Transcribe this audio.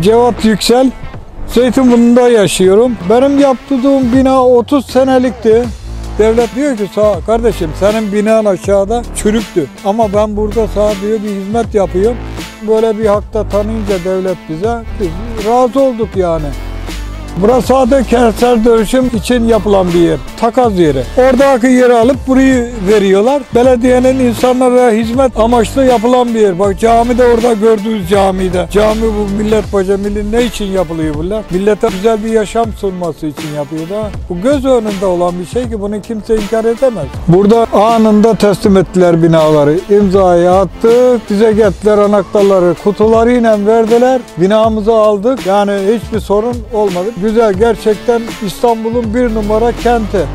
Cevat Yüksel. Zeytinburnu'nda yaşıyorum. Benim yaptığım bina 30 senelikti. Devlet diyor ki sağ kardeşim senin binan aşağıda çürüktü. Ama ben burada sağ diyor bir hizmet yapıyorum. Böyle bir hakta tanıyınca devlet bize biz razı olduk yani. Burası sade kentsel dönüşüm için yapılan bir yer. Takas yeri. Oradaki yeri alıp burayı veriyorlar. Belediyenin insanlara hizmet amaçlı yapılan bir yer. Bak cami de orada gördüğünüz camide. Cami bu millet millet ne için yapılıyor bunlar? Millete güzel bir yaşam sunması için yapıyor da. Bu göz önünde olan bir şey ki bunu kimse inkar edemez. Burada anında teslim ettiler binaları. İmzayı attık. Bize gettiler anahtarları kutularıyla verdiler. Binamızı aldık. Yani hiçbir sorun olmadı. Güzel gerçekten İstanbul'un bir numara kenti.